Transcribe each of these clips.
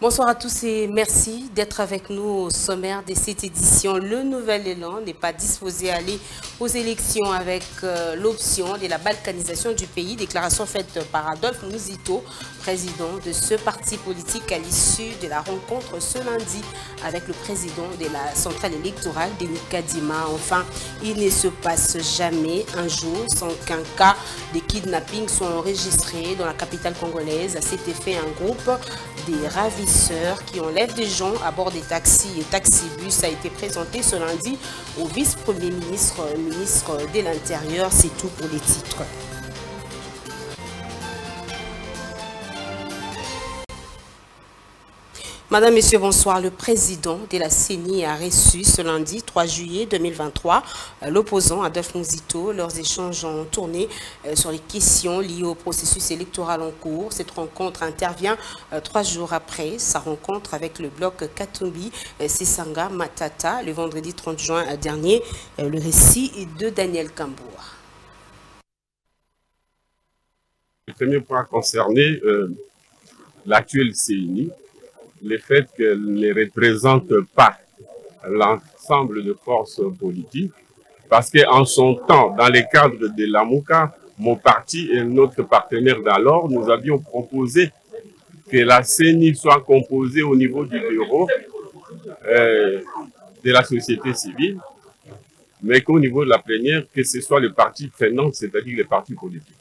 Bonsoir à tous et merci d'être avec nous au sommaire de cette édition. Le Nouvel Élan n'est pas disposé à aller aux élections avec euh, l'option de la balkanisation du pays. Déclaration faite par Adolphe Mouzito, président de ce parti politique à l'issue de la rencontre ce lundi avec le président de la centrale électorale, Denis Kadima. Enfin, il ne se passe jamais un jour sans qu'un cas de kidnapping soit enregistré dans la capitale congolaise. À cet effet, un groupe des ravisseurs qui enlèvent des gens à bord des taxis et taxibus a été présenté ce lundi au vice-premier ministre, ministre de l'Intérieur. C'est tout pour les titres. Madame, Monsieur, bonsoir. Le président de la CENI a reçu ce lundi 3 juillet 2023 euh, l'opposant Adolphe Mouzito. Leurs échanges ont tourné euh, sur les questions liées au processus électoral en cours. Cette rencontre intervient euh, trois jours après sa rencontre avec le bloc Katumbi Sisanga Matata le vendredi 30 juin dernier. Le récit de Daniel Kamboua. Le premier point concerné l'actuel CENI le fait qu'elle ne représente pas l'ensemble de forces politiques, parce qu'en son temps, dans le cadre de l'AMUCA, mon parti et notre partenaire d'alors, nous avions proposé que la CENI soit composée au niveau du bureau euh, de la société civile, mais qu'au niveau de la plénière, que ce soit le parti prenant, c'est-à-dire les partis politiques.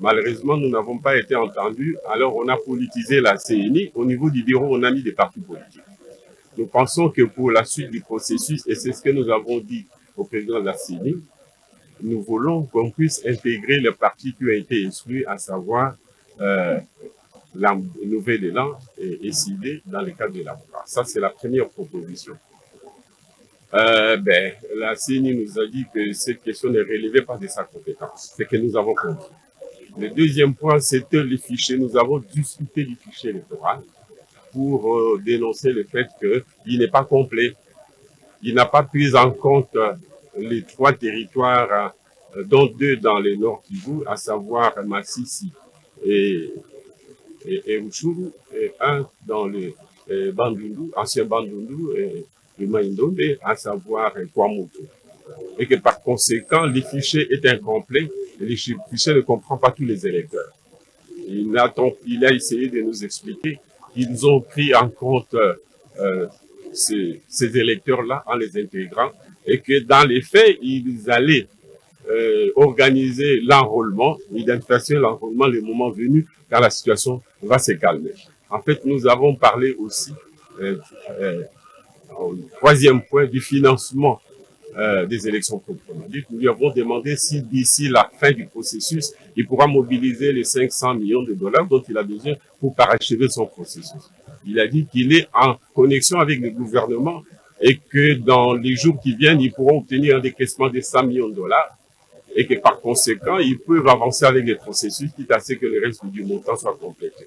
Malheureusement, nous n'avons pas été entendus. Alors, on a politisé la CNI. Au niveau du bureau, on a mis des partis politiques. Nous pensons que pour la suite du processus, et c'est ce que nous avons dit au président de la CNI, nous voulons qu'on puisse intégrer les partis qui ont été exclus, à savoir euh, la nouvelle élan et, et dans le cadre de la Ça, c'est la première proposition. Euh, ben, la CNI nous a dit que cette question ne relevait pas de sa compétence. C'est que nous avons compris. Le deuxième point, c'était les fichiers. Nous avons discuté du fichier électoral pour euh, dénoncer le fait qu'il n'est pas complet. Il n'a pas pris en compte euh, les trois territoires, euh, dont deux dans le nord Kivu, à savoir Massissi et, et, et et un dans le Bandundu, ancien Bandundu et le à savoir Kwamutu. Et que par conséquent, les fichiers est incomplet fichiers ne comprend pas tous les électeurs. Il a, il a essayé de nous expliquer qu'ils ont pris en compte euh, ces, ces électeurs-là en les intégrant et que dans les faits, ils allaient euh, organiser l'enrôlement, l'identification de l'enrôlement le moment venu, quand la situation va se calmer. En fait, nous avons parlé aussi, euh, euh, au troisième point, du financement euh, des élections proprement dites. Nous lui avons demandé si d'ici la fin du processus, il pourra mobiliser les 500 millions de dollars dont il a besoin pour parachever son processus. Il a dit qu'il est en connexion avec le gouvernement et que dans les jours qui viennent, ils pourront obtenir un décaissement de 100 millions de dollars et que par conséquent, ils peuvent avancer avec les processus, quitte à ce que le reste du montant soit complété.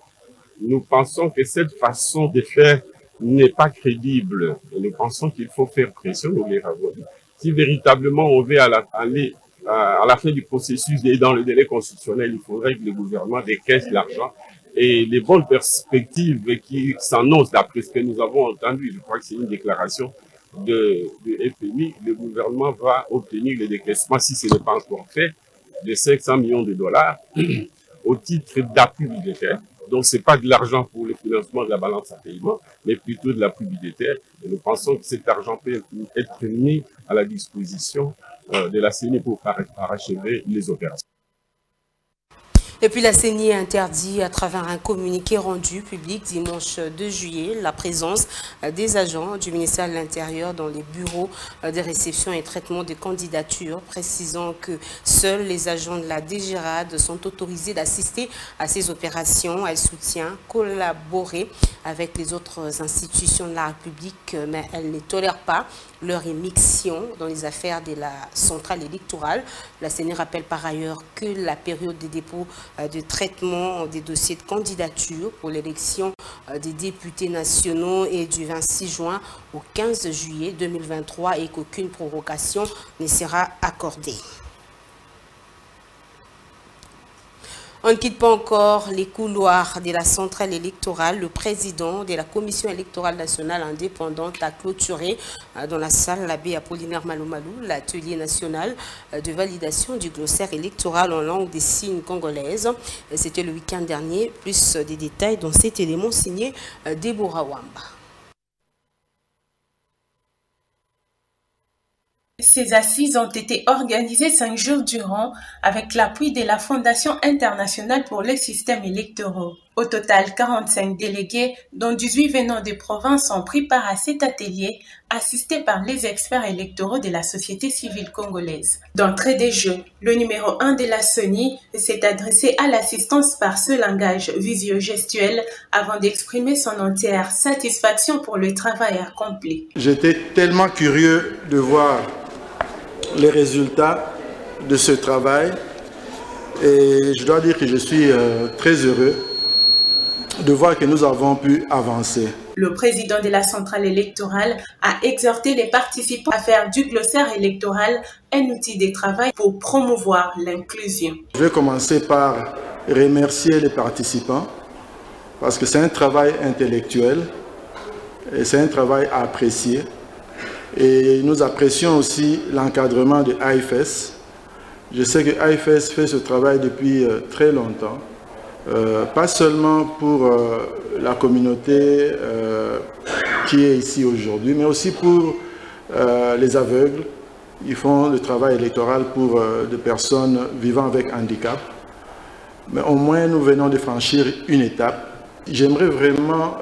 Nous pensons que cette façon de faire n'est pas crédible. Nous pensons qu'il faut faire pression, nous les si véritablement on veut aller à la fin du processus et dans le délai constitutionnel, il faudrait que le gouvernement décaisse l'argent et les bonnes perspectives qui s'annoncent d'après ce que nous avons entendu, je crois que c'est une déclaration de, FMI, le gouvernement va obtenir le décaissement, si ce n'est pas encore fait, de 500 millions de dollars au titre d'appui budgétaire. Donc, ce n'est pas de l'argent pour financement de la balance à paiement, mais plutôt de l'appui budgétaire. Et nous pensons que cet argent peut être mis à la disposition euh, de la CENI pour parachever les opérations. Et puis la CENI interdit à travers un communiqué rendu public dimanche 2 juillet la présence des agents du ministère de l'Intérieur dans les bureaux de réception et traitement des candidatures, précisant que seuls les agents de la DGRAD sont autorisés d'assister à ces opérations. Elle soutient collaborer avec les autres institutions de la République, mais elle ne tolère pas leur émission dans les affaires de la centrale électorale. La CENI rappelle par ailleurs que la période de dépôt euh, de traitement des dossiers de candidature pour l'élection euh, des députés nationaux est du 26 juin au 15 juillet 2023 et qu'aucune prorogation ne sera accordée. On ne quitte pas encore les couloirs de la centrale électorale. Le président de la commission électorale nationale indépendante a clôturé euh, dans la salle l'abbé Apollinaire Malomalou l'atelier national euh, de validation du glossaire électoral en langue des signes congolaises. C'était le week-end dernier. Plus des détails dans cet élément signé euh, Deborah Wamba. Ces assises ont été organisées cinq jours durant avec l'appui de la Fondation internationale pour les systèmes électoraux. Au total, 45 délégués, dont 18 venant des provinces, ont pris part à cet atelier, assisté par les experts électoraux de la société civile congolaise. D'entrée des jeux, le numéro 1 de la Sony s'est adressé à l'assistance par ce langage visio-gestuel avant d'exprimer son entière satisfaction pour le travail accompli. J'étais tellement curieux de voir les résultats de ce travail. Et je dois dire que je suis euh, très heureux de voir que nous avons pu avancer. Le président de la centrale électorale a exhorté les participants à faire du glossaire électoral un outil de travail pour promouvoir l'inclusion. Je vais commencer par remercier les participants parce que c'est un travail intellectuel et c'est un travail à apprécier. Et nous apprécions aussi l'encadrement de AFS. Je sais que AFS fait ce travail depuis euh, très longtemps, euh, pas seulement pour euh, la communauté qui est ici aujourd'hui, mais aussi pour les aveugles. Ils font le travail électoral pour des personnes vivant avec handicap. Mais au moins, nous venons de franchir une étape. J'aimerais vraiment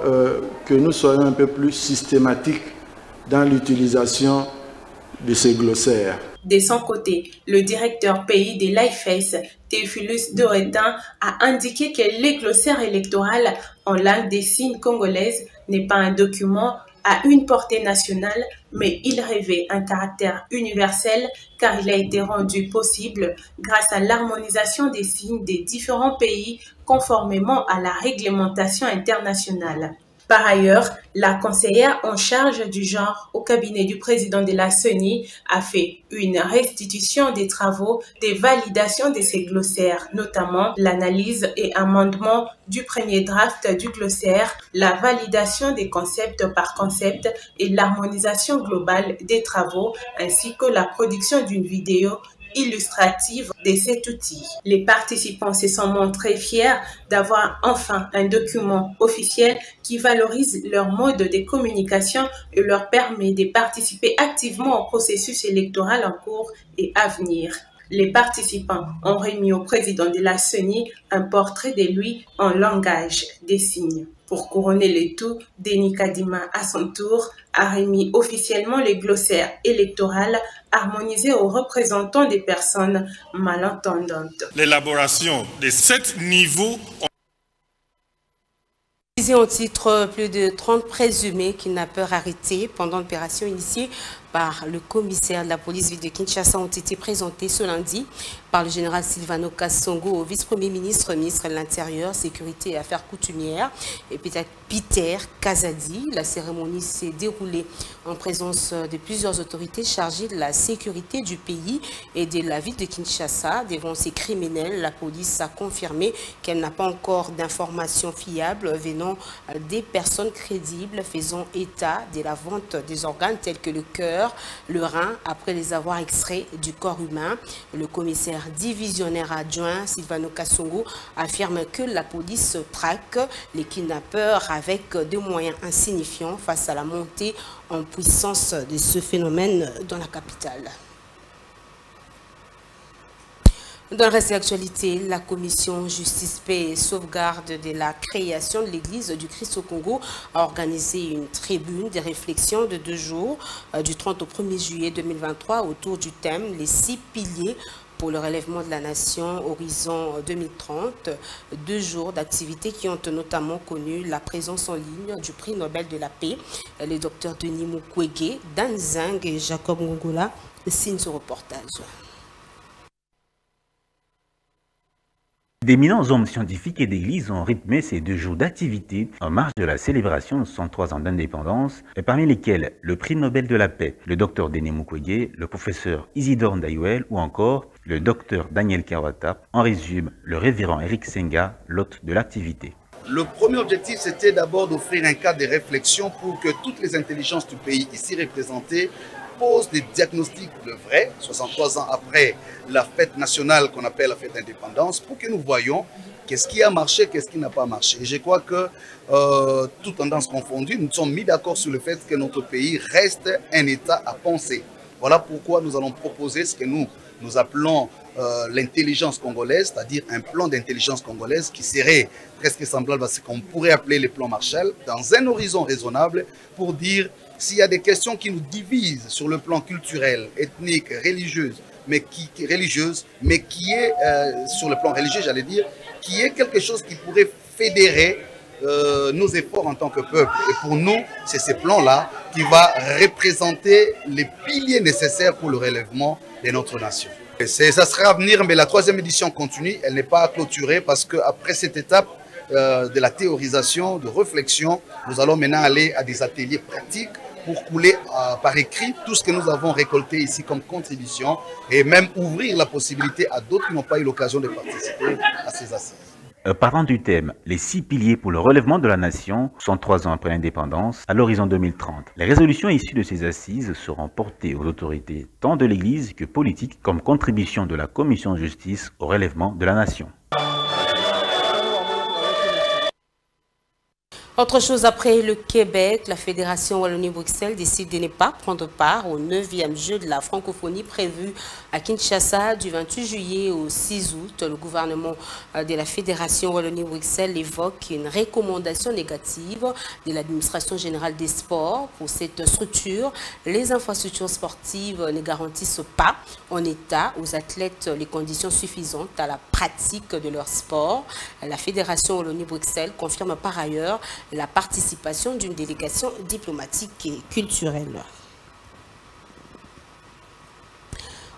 que nous soyons un peu plus systématiques dans l'utilisation de ces glossaires. De son côté, le directeur pays de l'IFS, Théophilus Doretin, a indiqué que le glossaire électoral en langue des signes congolaise n'est pas un document à une portée nationale, mais il revêt un caractère universel car il a été rendu possible grâce à l'harmonisation des signes des différents pays conformément à la réglementation internationale. Par ailleurs, la conseillère en charge du genre au cabinet du président de la CENI a fait une restitution des travaux des validations de ces glossaires, notamment l'analyse et amendement du premier draft du glossaire, la validation des concepts par concept et l'harmonisation globale des travaux, ainsi que la production d'une vidéo illustrative de cet outil. Les participants se sont montrés fiers d'avoir enfin un document officiel qui valorise leur mode de communication et leur permet de participer activement au processus électoral en cours et à venir. Les participants ont remis au président de la CENI un portrait de lui en langage des signes. Pour couronner le tout, Denis Kadima, à son tour, a remis officiellement les glossaires électoraux harmonisés aux représentants des personnes malentendantes. L'élaboration de sept niveaux en titre, plus de 30 présumés kidnappeurs arrêtés pendant l'opération initiée par le commissaire de la police ville de Kinshasa ont été présentés ce lundi par le général Silvano Kassongo au vice-premier ministre, ministre de l'Intérieur, Sécurité et Affaires coutumières, et Peter Kazadi. La cérémonie s'est déroulée en présence de plusieurs autorités chargées de la sécurité du pays et de la ville de Kinshasa. Devant ces criminels, la police a confirmé qu'elle n'a pas encore d'informations fiables venant des personnes crédibles faisant état de la vente des organes tels que le cœur, le rein après les avoir extraits du corps humain. Le commissaire divisionnaire adjoint Silvano Kassongo affirme que la police traque les kidnappeurs avec des moyens insignifiants face à la montée en puissance de ce phénomène dans la capitale. Dans le reste de la commission Justice, Paix et Sauvegarde de la création de l'Église du Christ au Congo a organisé une tribune de réflexion de deux jours euh, du 30 au 1er juillet 2023 autour du thème « Les six piliers pour le relèvement de la nation Horizon 2030, deux jours d'activités qui ont notamment connu la présence en ligne du prix Nobel de la paix. Les docteurs Denis Mukwege, Dan Zeng et Jacob Ngongola signent ce reportage. D'éminents hommes scientifiques et d'église ont rythmé ces deux jours d'activité en marge de la célébration de 103 ans d'indépendance, parmi lesquels le prix Nobel de la paix, le docteur Denis Mukwege, le professeur Isidore Ndayouel ou encore le docteur Daniel Kawata. En résume, le révérend Eric Senga, l'hôte de l'activité. Le premier objectif, c'était d'abord d'offrir un cadre de réflexion pour que toutes les intelligences du pays ici représentées posent des diagnostics de vrai, 63 ans après la fête nationale qu'on appelle la fête d'indépendance, pour que nous voyions qu'est-ce qui a marché, qu'est-ce qui n'a pas marché. Et je crois que, euh, toutes tendances confondues, nous sommes mis d'accord sur le fait que notre pays reste un État à penser. Voilà pourquoi nous allons proposer ce que nous, nous appelons euh, l'intelligence congolaise, c'est-à-dire un plan d'intelligence congolaise qui serait presque semblable à ce qu'on pourrait appeler les plans Marshall, dans un horizon raisonnable pour dire s'il y a des questions qui nous divisent sur le plan culturel, ethnique, religieuse, mais qui, religieuse, mais qui est euh, sur le plan religieux, j'allais dire, qui est quelque chose qui pourrait fédérer euh, nos efforts en tant que peuple. Et pour nous, c'est ce plan-là qui va représenter les piliers nécessaires pour le relèvement de notre nation. Ça sera à venir, mais la troisième édition continue. Elle n'est pas clôturée parce qu'après cette étape euh, de la théorisation, de réflexion, nous allons maintenant aller à des ateliers pratiques pour couler euh, par écrit tout ce que nous avons récolté ici comme contribution et même ouvrir la possibilité à d'autres qui n'ont pas eu l'occasion de participer à ces assises. Euh, parlant du thème, les six piliers pour le relèvement de la nation, sont trois ans après l'indépendance, à l'horizon 2030. Les résolutions issues de ces assises seront portées aux autorités tant de l'Église que politiques comme contribution de la Commission de justice au relèvement de la nation. Autre chose après le Québec, la Fédération Wallonie-Bruxelles décide de ne pas prendre part au 9e jeu de la francophonie prévu à Kinshasa du 28 juillet au 6 août. Le gouvernement euh, de la Fédération Wallonie-Bruxelles évoque une recommandation négative de l'administration générale des sports pour cette structure. Les infrastructures sportives ne garantissent pas en état aux athlètes les conditions suffisantes à la pratique de leur sport. La Fédération Wallonie-Bruxelles confirme par ailleurs la participation d'une délégation diplomatique et culturelle.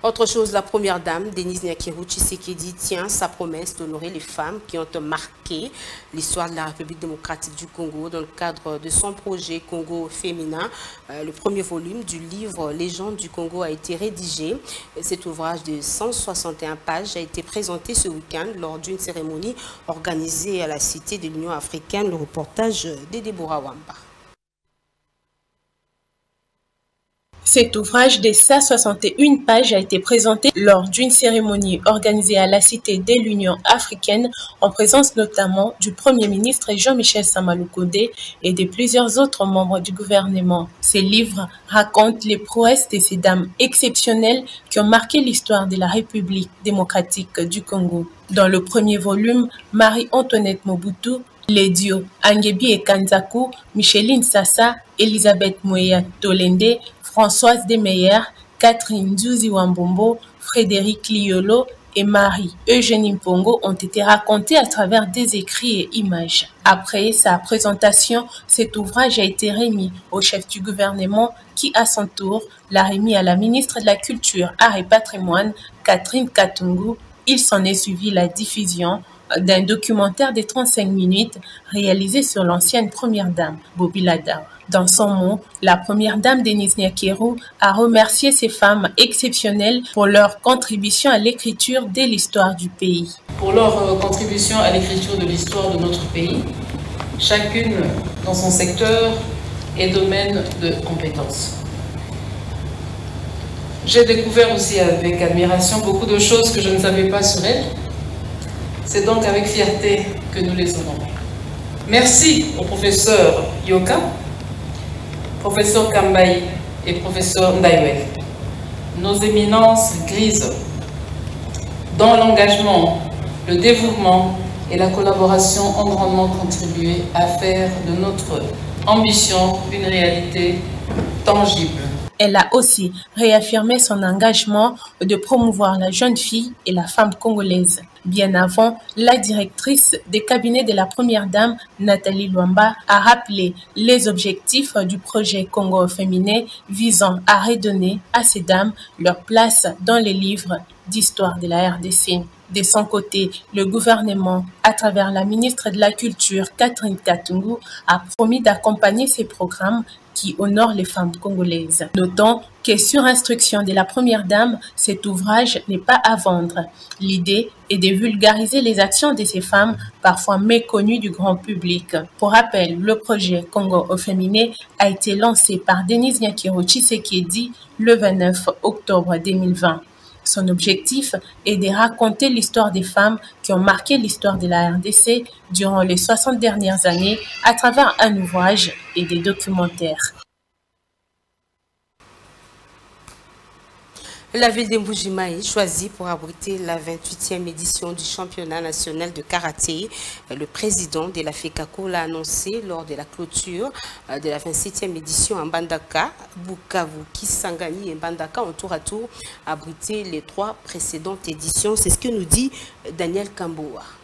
Autre chose, la première dame, Denise Nyakirou Tshisekedi, tient sa promesse d'honorer les femmes qui ont marqué l'histoire de la République démocratique du Congo dans le cadre de son projet Congo féminin. Euh, le premier volume du livre Légende du Congo a été rédigé. Cet ouvrage de 161 pages a été présenté ce week-end lors d'une cérémonie organisée à la Cité de l'Union africaine. Le reportage de Deborah Wamba. Cet ouvrage de 161 pages a été présenté lors d'une cérémonie organisée à la Cité de l'Union africaine en présence notamment du Premier ministre Jean-Michel Samaloukodé et de plusieurs autres membres du gouvernement. Ces livres racontent les prouesses de ces dames exceptionnelles qui ont marqué l'histoire de la République démocratique du Congo. Dans le premier volume, Marie-Antoinette Mobutu Ledio Angebi et Kanzaku, Micheline Sassa, Elisabeth Moya Tolende, Françoise Demeyer, Catherine Zuzi Wambombo, Frédéric Liolo et Marie Eugénie Pongo ont été racontés à travers des écrits et images. Après sa présentation, cet ouvrage a été remis au chef du gouvernement qui, à son tour, l'a remis à la ministre de la Culture, Art et Patrimoine, Catherine Katungu. Il s'en est suivi la diffusion d'un documentaire de 35 minutes réalisé sur l'ancienne première dame, Bobby Lada. Dans son mot, la première dame Denise Nyakero a remercié ces femmes exceptionnelles pour leur contribution à l'écriture de l'histoire du pays. Pour leur euh, contribution à l'écriture de l'histoire de notre pays, chacune dans son secteur et domaine de compétences. J'ai découvert aussi avec admiration beaucoup de choses que je ne savais pas sur elles c'est donc avec fierté que nous les honorons. Merci au professeur Yoka, professeur Kambaï et professeur Ndaiwe, nos éminences grises, dont l'engagement, le dévouement et la collaboration ont grandement contribué à faire de notre ambition une réalité tangible. Elle a aussi réaffirmé son engagement de promouvoir la jeune fille et la femme congolaise. Bien avant, la directrice des cabinets de la Première Dame, Nathalie Luamba, a rappelé les objectifs du projet Congo féminin visant à redonner à ces dames leur place dans les livres d'histoire de la RDC. De son côté, le gouvernement, à travers la ministre de la Culture, Catherine Katungu, a promis d'accompagner ces programmes qui honore les femmes congolaises. Que sur instruction de la première dame, cet ouvrage n'est pas à vendre. L'idée est de vulgariser les actions de ces femmes, parfois méconnues du grand public. Pour rappel, le projet Congo au féminin a été lancé par Denise Nyakiro Tshisekedi le 29 octobre 2020. Son objectif est de raconter l'histoire des femmes qui ont marqué l'histoire de la RDC durant les 60 dernières années à travers un ouvrage et des documentaires. La ville d'Emboujimaï choisie pour abriter la 28e édition du championnat national de karaté. Le président de la FECACO l'a annoncé lors de la clôture de la 27e édition en Bandaka. Bukavu, Kisangani et Bandaka ont tour à tour abrité les trois précédentes éditions. C'est ce que nous dit Daniel Kamboa.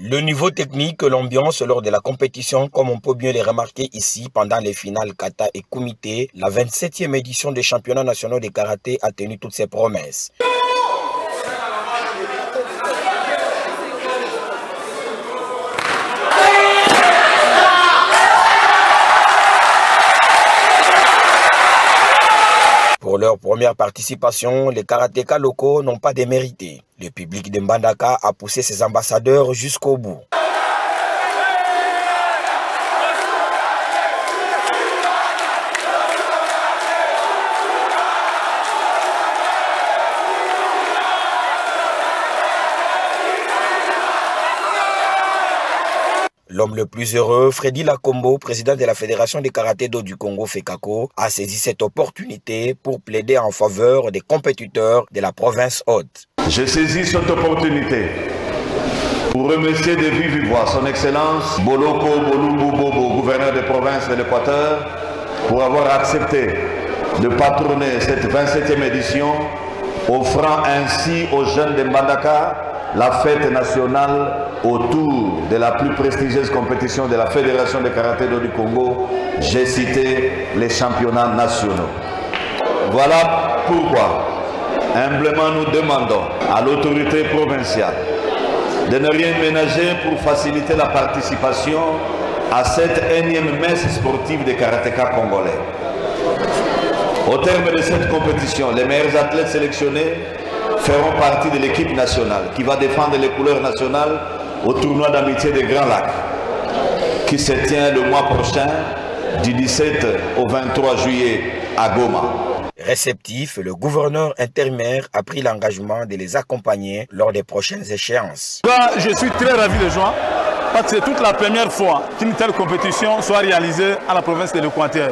Le niveau technique, l'ambiance lors de la compétition, comme on peut bien les remarquer ici pendant les finales kata et kumité, la 27e édition des championnats nationaux de karaté a tenu toutes ses promesses. Pour leur première participation, les karatékas locaux n'ont pas démérité. Le public de Mbandaka a poussé ses ambassadeurs jusqu'au bout. L'homme le plus heureux, Freddy Lacombo, président de la Fédération des karaté-do du Congo, FECACO, a saisi cette opportunité pour plaider en faveur des compétiteurs de la province haute. Je saisis cette opportunité pour remercier de vive voix son Excellence Boloko Bolumbu Bobo, gouverneur de province de l'Équateur, pour avoir accepté de patronner cette 27e édition, offrant ainsi aux jeunes de Mbandaka la fête nationale autour de la plus prestigieuse compétition de la Fédération de karaté du Congo, j'ai cité les championnats nationaux. Voilà pourquoi, humblement nous demandons à l'autorité provinciale de ne rien ménager pour faciliter la participation à cette énième messe sportive des karatékas congolais. Au terme de cette compétition, les meilleurs athlètes sélectionnés feront partie de l'équipe nationale qui va défendre les couleurs nationales au tournoi d'amitié des Grands Lacs qui se tient le mois prochain du 17 au 23 juillet à Goma. Réceptif, le gouverneur intérimaire a pris l'engagement de les accompagner lors des prochaines échéances. Je suis très ravi de joie parce que c'est toute la première fois qu'une telle compétition soit réalisée à la province de l'Équateur.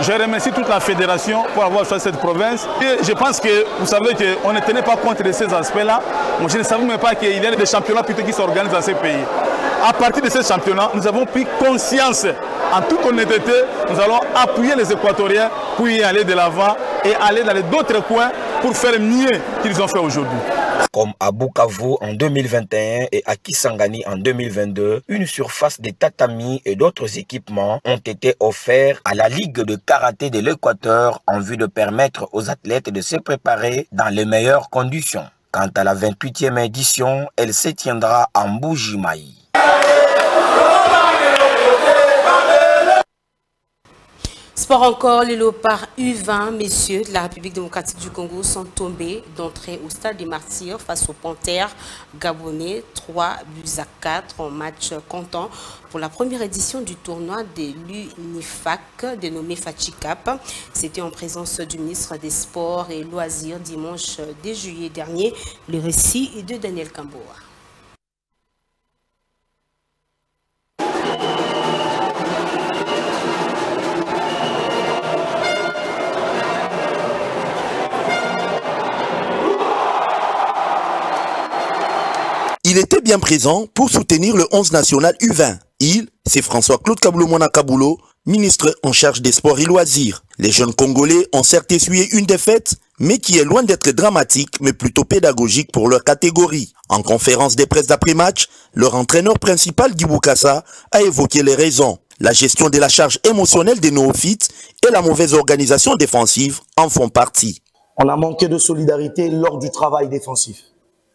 Je remercie toute la fédération pour avoir choisi cette province. Et je pense que vous savez qu'on ne tenait pas compte de ces aspects-là. Je ne savais même pas qu'il y a des championnats plutôt qui s'organisent dans ces pays. À partir de ces championnats, nous avons pris conscience, en toute honnêteté, nous allons appuyer les Équatoriens pour y aller de l'avant et aller dans d'autres coins pour faire mieux qu'ils ont fait aujourd'hui. Comme à Bukavu en 2021 et à Kisangani en 2022, une surface de tatami et d'autres équipements ont été offerts à la Ligue de karaté de l'Équateur en vue de permettre aux athlètes de se préparer dans les meilleures conditions. Quant à la 28e édition, elle se tiendra en Boujimaï. Sport encore, les léopards U20, messieurs de la République démocratique du Congo sont tombés d'entrée au stade des martyrs face aux Panthères gabonais, 3 buts à 4 en match comptant pour la première édition du tournoi de l'UNIFAC dénommé FACHICAP. C'était en présence du ministre des Sports et Loisirs dimanche 2 juillet dernier. Le récit est de Daniel Kamboa. Bien présent pour soutenir le 11 national U20. Il, c'est François-Claude Kaboulo, ministre en charge des sports et loisirs. Les jeunes Congolais ont certes essuyé une défaite, mais qui est loin d'être dramatique, mais plutôt pédagogique pour leur catégorie. En conférence des presses d'après-match, leur entraîneur principal, Guy Boukassa, a évoqué les raisons. La gestion de la charge émotionnelle des néophytes et la mauvaise organisation défensive en font partie. On a manqué de solidarité lors du travail défensif.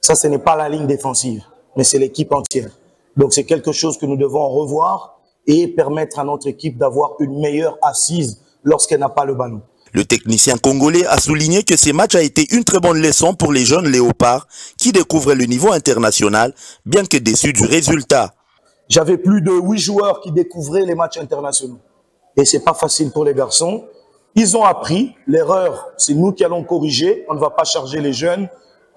Ça, ce n'est pas la ligne défensive, mais c'est l'équipe entière. Donc c'est quelque chose que nous devons revoir et permettre à notre équipe d'avoir une meilleure assise lorsqu'elle n'a pas le ballon. Le technicien congolais a souligné que ce match a été une très bonne leçon pour les jeunes léopards qui découvrent le niveau international, bien que déçus du résultat. J'avais plus de huit joueurs qui découvraient les matchs internationaux. Et c'est pas facile pour les garçons. Ils ont appris. L'erreur, c'est nous qui allons corriger. On ne va pas charger les jeunes.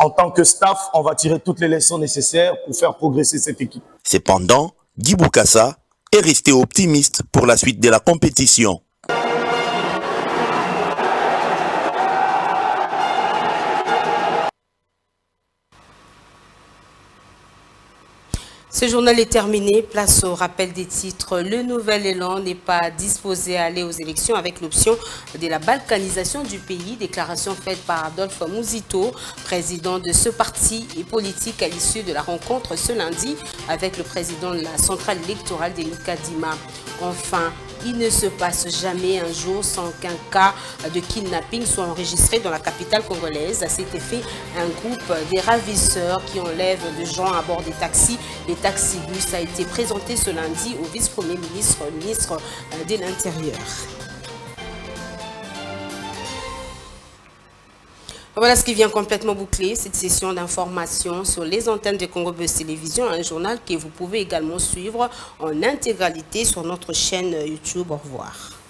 En tant que staff, on va tirer toutes les leçons nécessaires pour faire progresser cette équipe. Cependant, Guy Boukassa est resté optimiste pour la suite de la compétition. Ce journal est terminé. Place au rappel des titres. Le nouvel élan n'est pas disposé à aller aux élections avec l'option de la balkanisation du pays. Déclaration faite par Adolphe Mouzito, président de ce parti et politique à l'issue de la rencontre ce lundi avec le président de la centrale électorale des Dima. Enfin, il ne se passe jamais un jour sans qu'un cas de kidnapping soit enregistré dans la capitale congolaise. À cet effet, un groupe des ravisseurs qui enlèvent des gens à bord des taxis et taxibus a été présenté ce lundi au vice-premier ministre, ministre de l'Intérieur. Voilà ce qui vient complètement boucler cette session d'information sur les antennes de Congo Buzz Télévision, un journal que vous pouvez également suivre en intégralité sur notre chaîne YouTube. Au revoir.